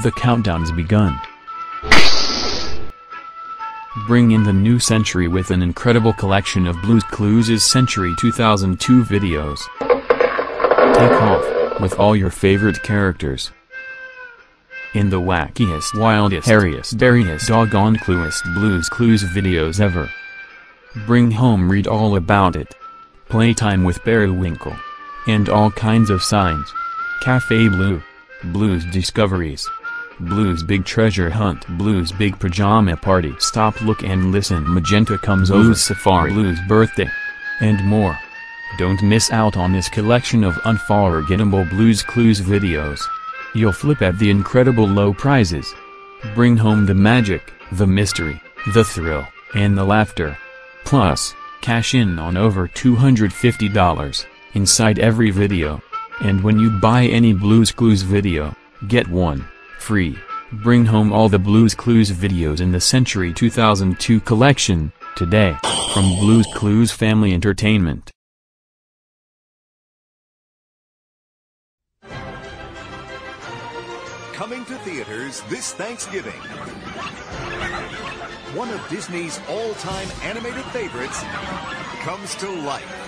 The countdown's begun. Bring in the new century with an incredible collection of Blues Clues' Century 2002 videos. Take off, with all your favorite characters. In the wackiest, wildest, hairiest, dariest, doggone cluest Blues Clues videos ever. Bring home read all about it. Playtime with Periwinkle. And all kinds of signs. Cafe Blue. Blues Discoveries. Blues Big Treasure Hunt Blues Big Pajama Party Stop Look and Listen Magenta Comes Blues Safari Blues Birthday. And more. Don't miss out on this collection of unforgettable Blues Clues videos. You'll flip at the incredible low prizes. Bring home the magic, the mystery, the thrill, and the laughter. Plus, cash in on over $250 inside every video. And when you buy any Blues Clues video, get one free. Bring home all the Blues Clues videos in the Century 2002 collection today from Blues Clues Family Entertainment. Coming to theaters this Thanksgiving. One of Disney's all-time animated favorites comes to life.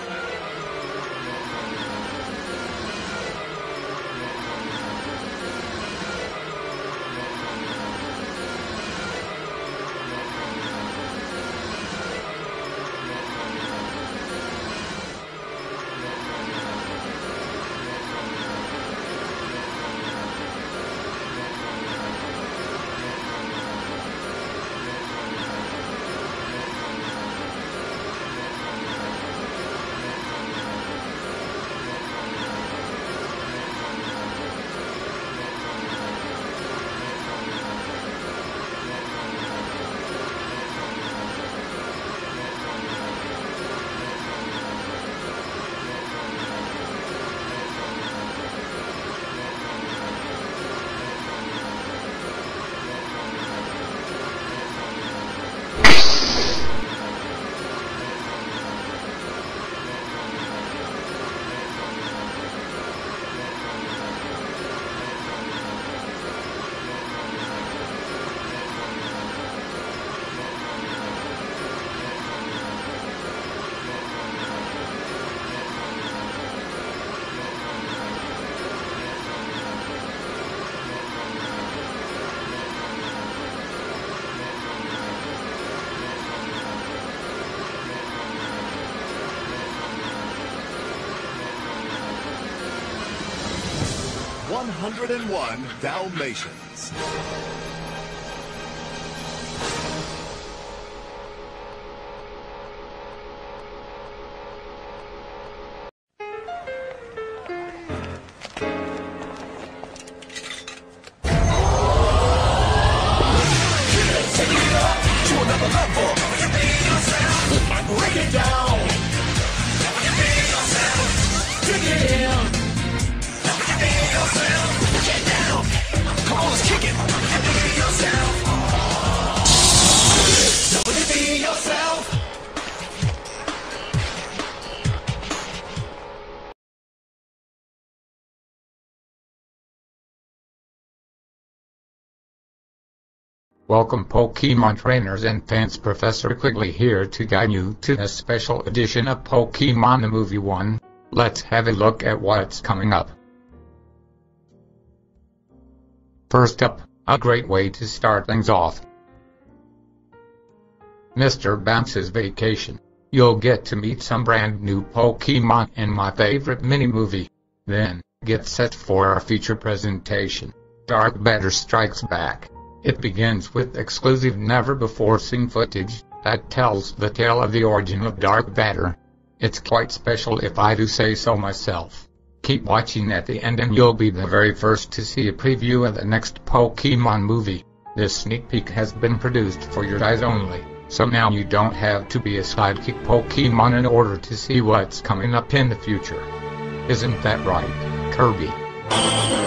One hundred and one Dalmatians. Welcome Pokemon trainers and fans Professor Quigley here to guide you to a special edition of Pokemon the Movie 1. Let's have a look at what's coming up. First up, a great way to start things off. Mr. Bounce's Vacation. You'll get to meet some brand new Pokemon in my favorite mini-movie. Then, get set for our feature presentation. Dark Matter Strikes Back. It begins with exclusive never-before-seen footage that tells the tale of the origin of Dark Matter. It's quite special if I do say so myself. Keep watching at the end and you'll be the very first to see a preview of the next Pokemon movie. This sneak peek has been produced for your eyes only, so now you don't have to be a sidekick Pokemon in order to see what's coming up in the future. Isn't that right, Kirby?